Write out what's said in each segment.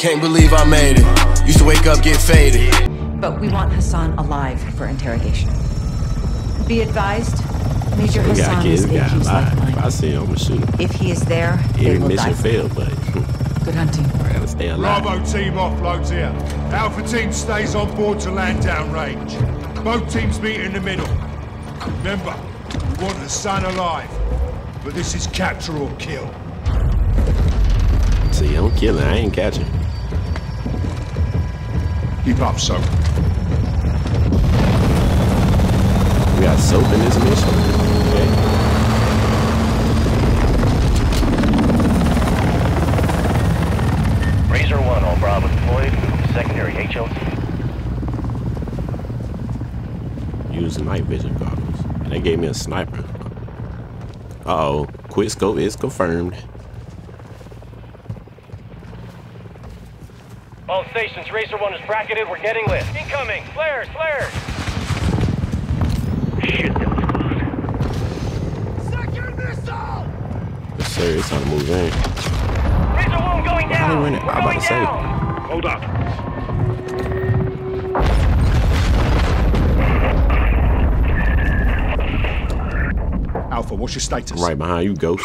Can't believe I made it. Used to wake up, get faded. But we want Hassan alive for interrogation. Be advised, Major We got Hassan kids, is we a got Q's like live. If I mine. see him, I'm gonna shoot him. If he is there, they will mission for it. failed, but Good hunting. I gotta stay alive. Bravo team offloads here. Alpha team stays on board to land down range. Both teams meet in the middle. Remember, we want Hassan alive. But this is capture or kill. See, I'm killing. I ain't catching. Keep up, so. We got soap in this mission. Okay. Razor 1, all Bravo deployed. Secondary HLT. Use night vision goggles. And they gave me a sniper. Uh oh. Quick scope is confirmed. Stations, Razor 1 is bracketed. We're getting lit. Incoming! Flares! Flares! Shit, that was close. Yes, sir. It's serious time to move in. Razor 1 going How down! they run it? We're I'm about going to say. Hold up. Alpha, what's your status? Right behind you, Ghost.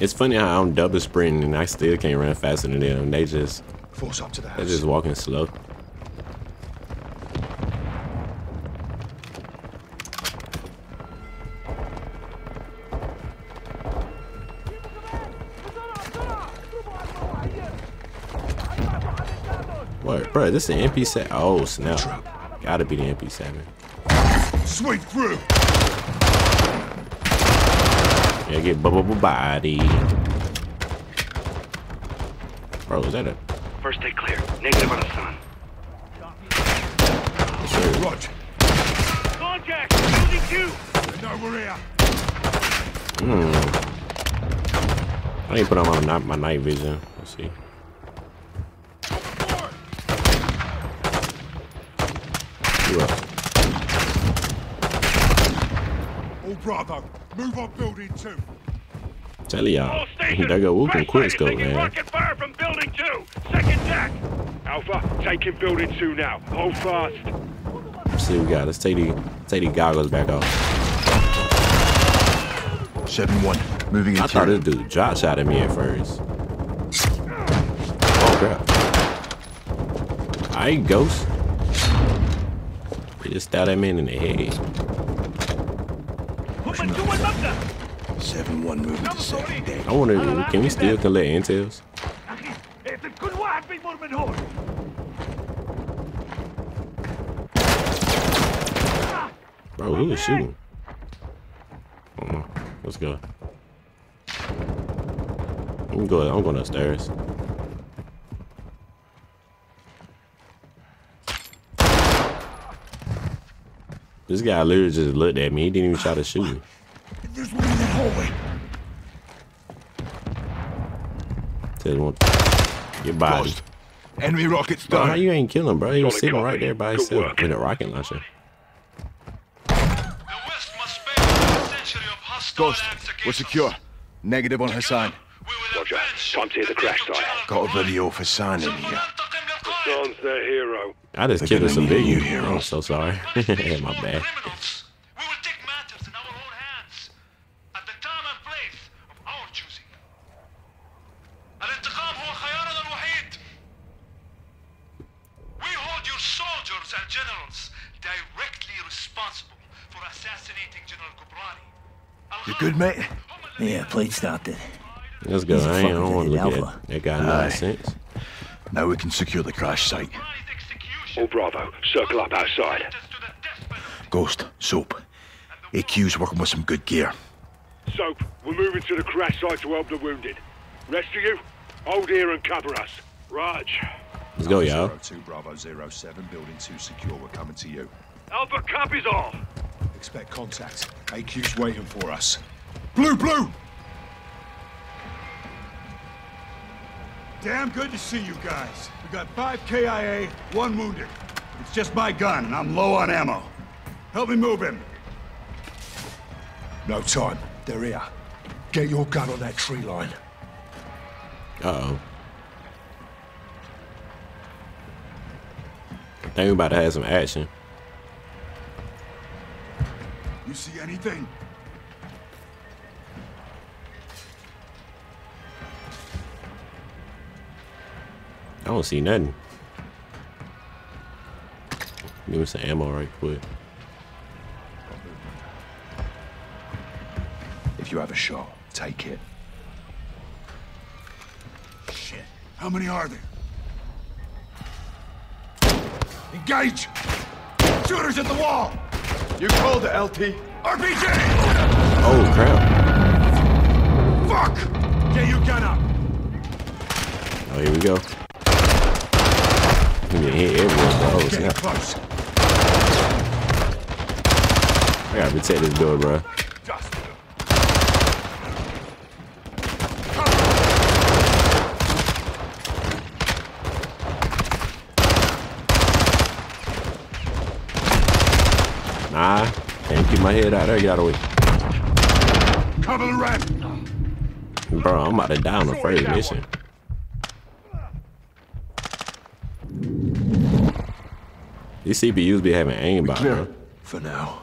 It's funny how I'm double sprinting and I still can't run faster than them. They just Force up to the they're just walking slow. What, bro? This is the MP7. Oh snap! Gotta be the MP7. Sweep through! Yeah, get bubble body. Bro, is that a First take clear. Negative on Hassan. sir? Roger. Contact! Building two! They know we're here. Hmm. I ain't put on my night my night vision. Let's see. Who else? All Bravo, move on building two. Tell y'all. All stations! There go Whoop crash and quick site is scope, man. rocket fire from building two! Second deck! Alpha, taking building two now. Hold fast. Let's see what we got. Let's take the take the goggles back off. 7-1, moving I into thought this dude drop shot at me at first. Oh crap. Alright, ghost. He just stabbed that man in the head. one movement a day. I wonder, can we still collect intel? Bro, who is shooting? Oh, let's go. I'm going. I'm going upstairs. This guy literally just looked at me. He didn't even try to shoot me. There's one in that hallway. Tell him what. Get body. Ghost, enemy rockets Bro, how you ain't killing, bro? He was Solid sitting right there by Good himself with a rocket launcher. The West must spare century of hostile Ghost, we're secure. Negative on Hassan. We Roger. Time to hear the crash site. Got a video for Hassan in here. Hassan's their hero. I just They're killed a gonna need civilian. you here, I'm so sorry. My bad. Good, mate? Yeah, plate stopped it. Let's go. I, ain't, eh? I don't want to hit look Alpha. at that guy Aye. nonsense. Now we can secure the crash site. Surprise execution. All Bravo, circle up outside. To the death penalty. Ghost, Soap. AQ's working with some good gear. Soap, we're moving to the crash site to help the wounded. Rest of you, hold here and cover us. Raj. Let's go, y'all. Zero two Bravo zero seven, building two secure. We're coming to you. Alpha copies all. Expect contact. AQ's waiting for us. Blue, blue! Damn good to see you guys. We got five KIA, one wounded. It's just my gun, and I'm low on ammo. Help me move him. No time. They're here. Get your gun on that tree line. Uh-oh. I think we about to have some action. You see anything? I don't see nothing. Give me some ammo right quick. If you have a shot, take it. Shit. How many are there? Engage! Shooters at the wall! You called the LT. RPG! Oh, crap. Fuck! Get your gun up! Oh, here we go. We get hit everywhere, bro. Oh, Get close. I gotta protect this door, bro. Just. Nah, can't keep my head out there. Get out of the way. Cover the rest! Bro, I'm about to die on the first mission. These CPUs be having aimbot, Clear. bro. For now.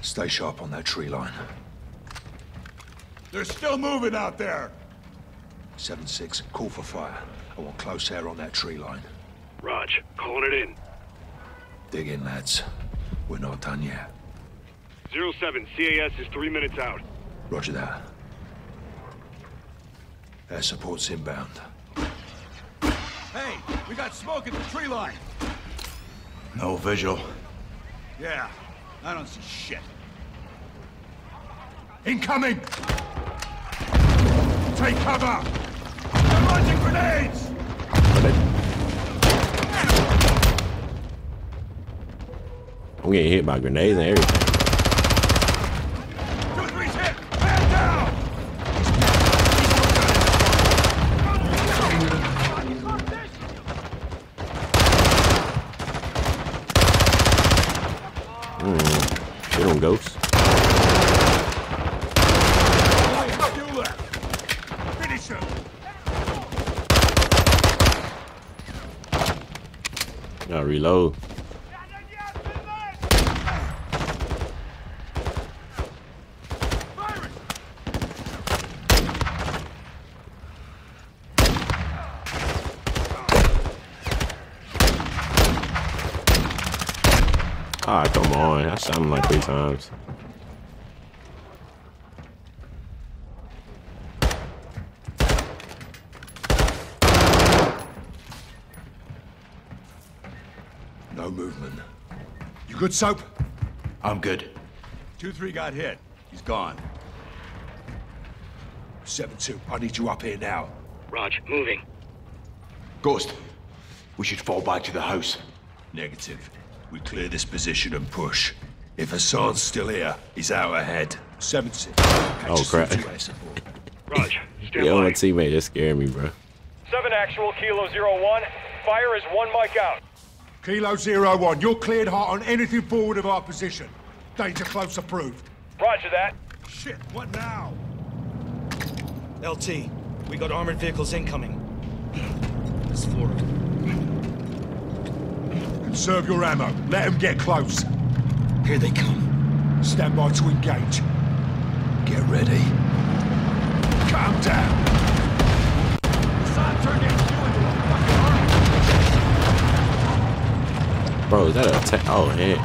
Stay sharp on that tree line. They're still moving out there! 7-6, call for fire. I want close air on that tree line. Raj, calling it in. Dig in, lads. We're not done yet. Zero 07, CAS is three minutes out. Roger that. Air support's inbound. Hey, we got smoke at the tree line! No visual. Yeah, I don't see shit. Incoming! Take cover! I'm launching grenades! I'm getting hit by grenades and everything. Two, three's hit! Man down! Shit on ghosts. You left! Finish him! Gotta reload. Ah, come on. I shot him like three times. No movement. You good, Soap? I'm good. Two, three got hit. He's gone. 7-2, I need you up here now. Raj, moving. Ghost, we should fall back to the house. Negative. We clear this position and push. If Hassan's still here, he's out ahead. 7-6. Oh, crap. Raj, stand Yo, by. my teammate just scared me, bro. 7 actual, Kilo zero 01. Fire is one mic out. Kilo Zero One, you're cleared hot on anything forward of our position. Danger close approved. Roger that. Shit, what now? LT, we got armored vehicles incoming. It's four. of them. Conserve your ammo. Let them get close. Here they come. Stand by to engage. Get ready. Calm down. Hassan turned HQ Bro, is that a tech? Oh, heck.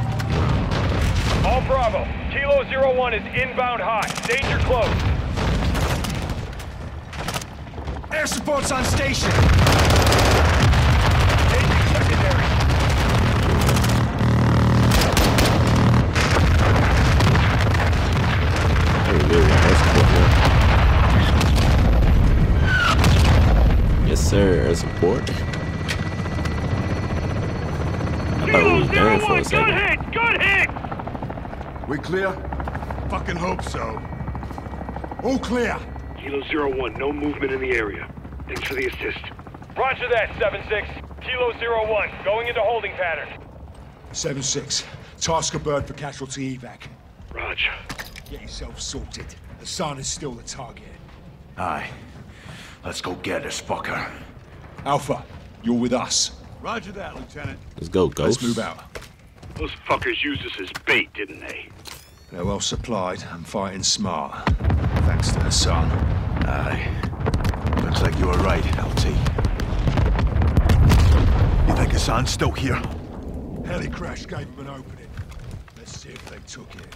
All Bravo. Kilo zero 01 is inbound high. Danger close. Air support's on station. Secondary. Yes, sir. Air support. We was done a second. hit! Good hit! We clear? Fucking hope so. All clear. Kilo Zero One, no movement in the area. Thanks for the assist. Roger that, 7-6. Kilo Zero One, going into holding pattern. 7-6. Task a bird for casualty evac. Roger. Get yourself sorted. Hassan is still the target. Aye. Let's go get this fucker. Alpha, you're with us. Roger that, Lieutenant. Let's go, Ghost. Let's move out. Those fuckers used us as bait, didn't they? They're well supplied and fighting smart. Thanks to Hassan. Aye. Looks like you were right, LT. You think Hassan's still here? Heli crash gave them an opening. Let's see if they took it.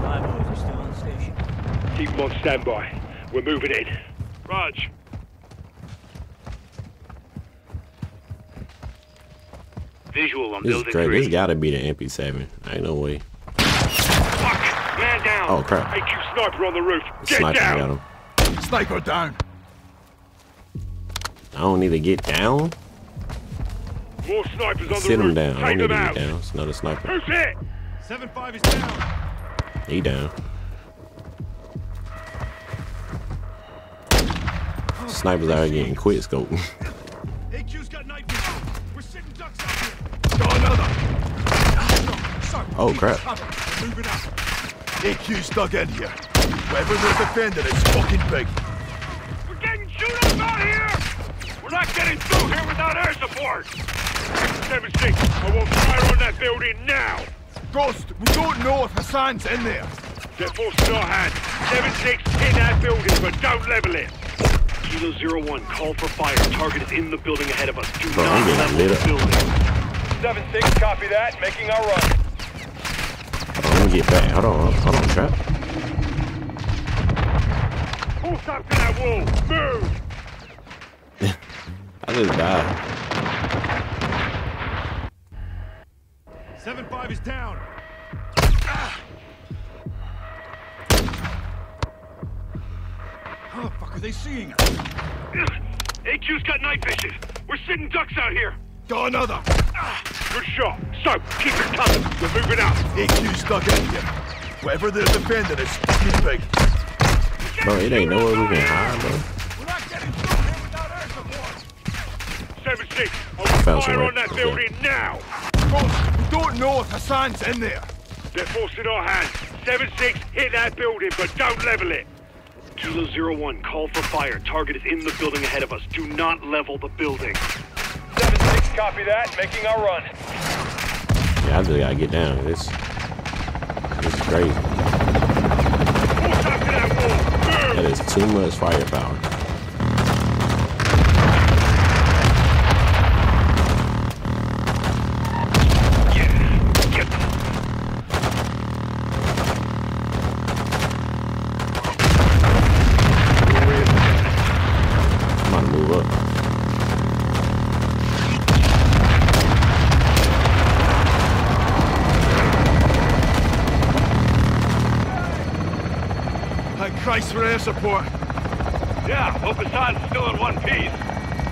Bravo's are still on station. Keep them on standby. We're moving in. Raj. Visual on This is building crazy. three. This gotta be the MP7. Ain't no way. Fuck! Man down! Oh, crap. AQ sniper on the roof! Get Sniper down! got him. Sniper down. I don't need to get down. More snipers on the Sit him roof! down. I don't need to get down. It's another sniper. Who's hit? 7-5 is down. He down. Snipers out here getting quit scope. AQ's got night. We're sitting ducks out here. Got another. Oh, crap. Moving up. AQ's dug in here. Whoever they're defending is fucking big. We're getting shoot up out here! We're not getting through here without air support! 7-6, I will fire on that building now! Ghost, we don't know if Hassan's in there. They're forcing our hand. 7-6, hit that building, but don't level it! Kilo Zero One, call for fire. Target is in the building ahead of us. Do Bro, I'm not getting level lit the building. 7-6, copy that. Making our run. Hold on, let me get back. Hold on, hold on, trap. Pull up to that wall! Move! I just died. 7-5 is down. Are they seeing us? AQ's got night vision. We're sitting ducks out here. Got another. Ah, Good shot. So, keep it coming. We're moving out. AQ's dug in here. Whoever they're defending is fucking big. Bro, it ain't nowhere we can hide, bro. We're not getting through here without air support. 7-6, I will Found fire some on that right- okay. building now. Ghost, we don't know if Hassan's in there. They're forcing our hand. 7-6, hit that building, but don't level it. Kilo Zero One, call for fire. Target is in the building ahead of us. Do not level the building. 7-6, copy that. Making our run. Yeah, I just gotta get down. This, this is crazy. Pull up to that wall. That Move! is too much firepower. Support. Yeah, hope Hassan's still in one piece.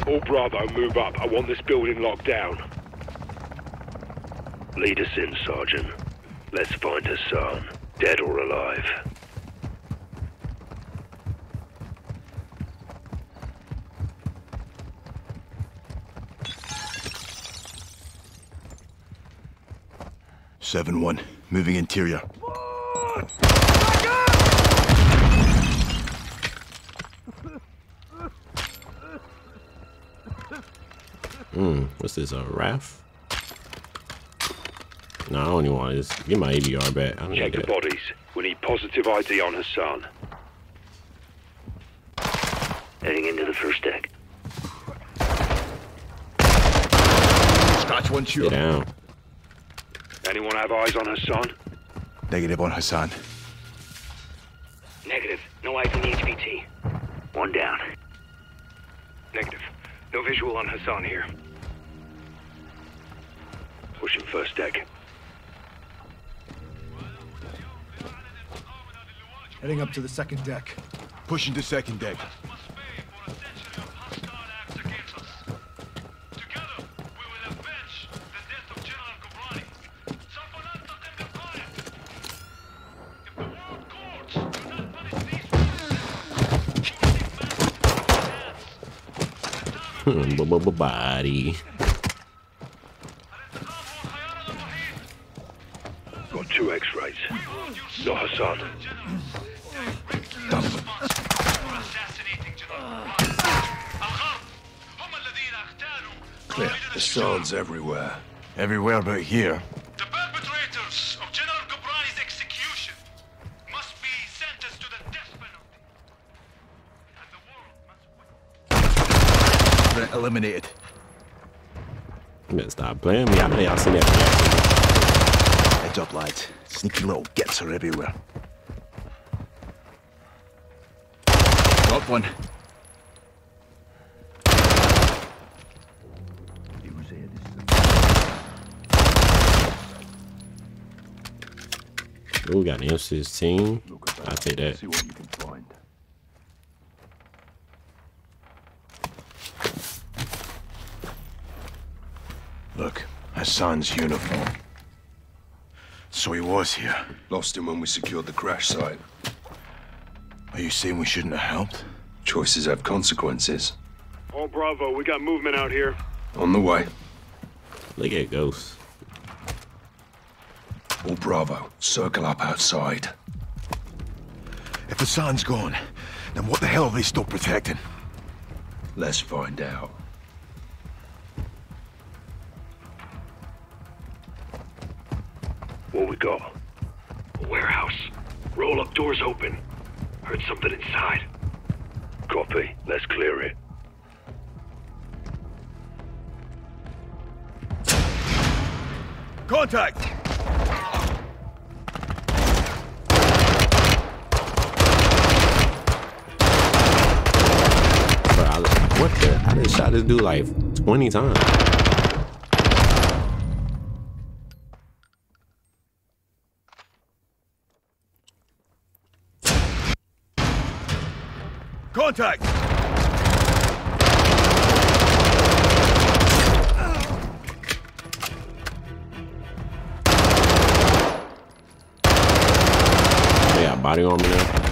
Oh, All Bravo, move up. I want this building locked down. Lead us in, Sergeant. Let's find Hassan, dead or alive. Seven one, moving interior. Hmm, what's this, a RAF? No, I don't even want this. Get my ADR back. I don't Check need the that. bodies. We need positive ID on Hassan. Heading into the first deck. Scotch one Get down. Anyone have eyes on Hassan? Negative on Hassan. Negative. No eyes on the HVT. One down. Negative. No visual on Hassan here. Push Pushing first deck. Heading up to the second deck. Pushing to second deck. Body. No Hassan. Clear. Hassan's everywhere. Everywhere but here. The perpetrators of General Ghorbrani's execution must be sentenced to the death penalty. And the world must Threat eliminated. You better stop playing me. I know y'all seen that. Heads up, lads. Sneaky little gets are everywhere. Got one. Ooh, got an M16. I'll take that. See what you can find. Look, Hassan's uniform. So he was here. Lost him when we secured the crash site. Are you saying we shouldn't have helped? Choices have consequences. All Bravo, we got movement out here. On the way. Look at Ghost. All Bravo, circle up outside. If Hassan's gone, then what the hell are they still protecting? Let's find out. We got? A warehouse. Roll up doors open. Heard something inside. Copy. Let's clear it. Contact! Bro, I, what the? I just shot this dude like 20 times. Contact! They got body armor now.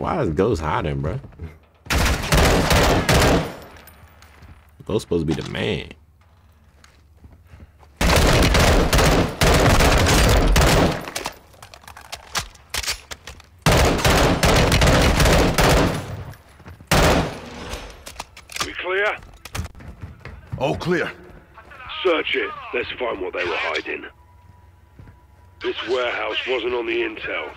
Why is Ghost hiding, bro? Ghost supposed to be the man. We clear? All clear. Search it. Let's find what they were hiding. This warehouse wasn't on the intel.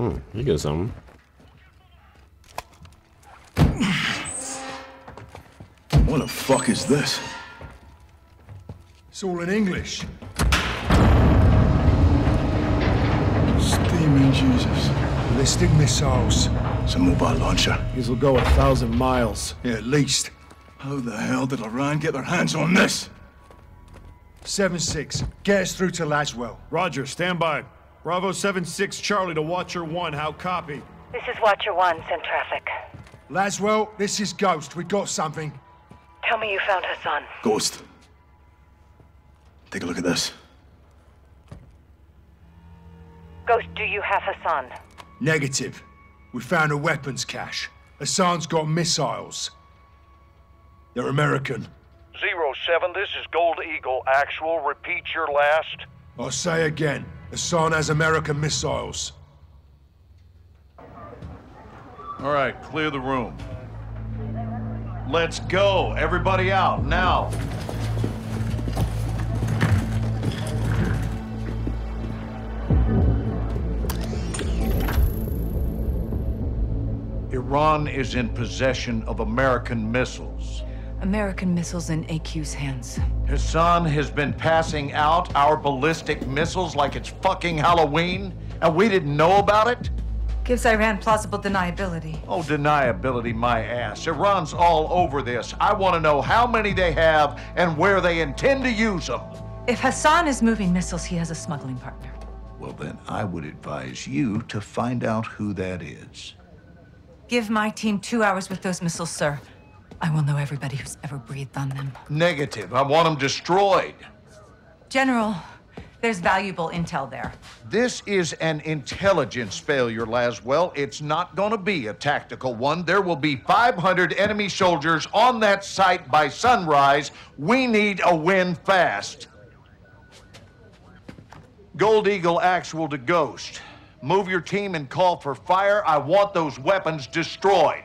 Hmm, you get something. What the fuck is this? It's all in English. Steaming Jesus. Ballistic missiles. It's a mobile launcher. These will go a thousand miles. Yeah, at least. How the hell did Iran get their hands on this? 7-6. Get us through to Laswell. Roger, stand by. Bravo 7-6 Charlie to Watcher 1, how copy? This is Watcher 1, send traffic. Laswell, this is Ghost. We got something. Tell me you found Hassan. Ghost. Take a look at this. Ghost, do you have Hassan? Negative. We found a weapons cache. Hassan's got missiles. They're American. Zero seven, this is Gold Eagle. Actual, repeat your last. I'll say again. Hassan has American missiles. All right, clear the room. Let's go. Everybody out, now. Iran is in possession of American missiles. American missiles in AQ's hands. Hassan has been passing out our ballistic missiles like it's fucking Halloween, and we didn't know about it? Gives Iran plausible deniability. Oh, deniability, my ass. Iran's all over this. I want to know how many they have and where they intend to use them. If Hassan is moving missiles, he has a smuggling partner. Well, then I would advise you to find out who that is. Give my team two hours with those missiles, sir. I will know everybody who's ever breathed on them. Negative. I want them destroyed. General, there's valuable intel there. This is an intelligence failure, Laswell. It's not going to be a tactical one. There will be 500 enemy soldiers on that site by sunrise. We need a win fast. Gold Eagle actual to Ghost. Move your team and call for fire. I want those weapons destroyed.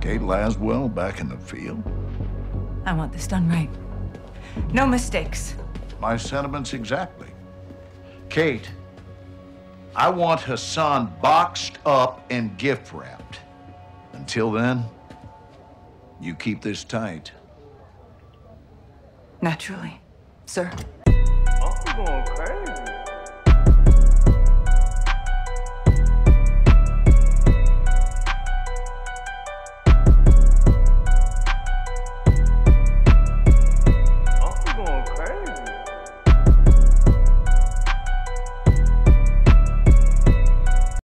Kate Laswell back in the field? I want this done right. No mistakes. My sentiments exactly. Kate, I want Hassan boxed up and gift wrapped. Until then, you keep this tight. Naturally, sir. I'm going crazy.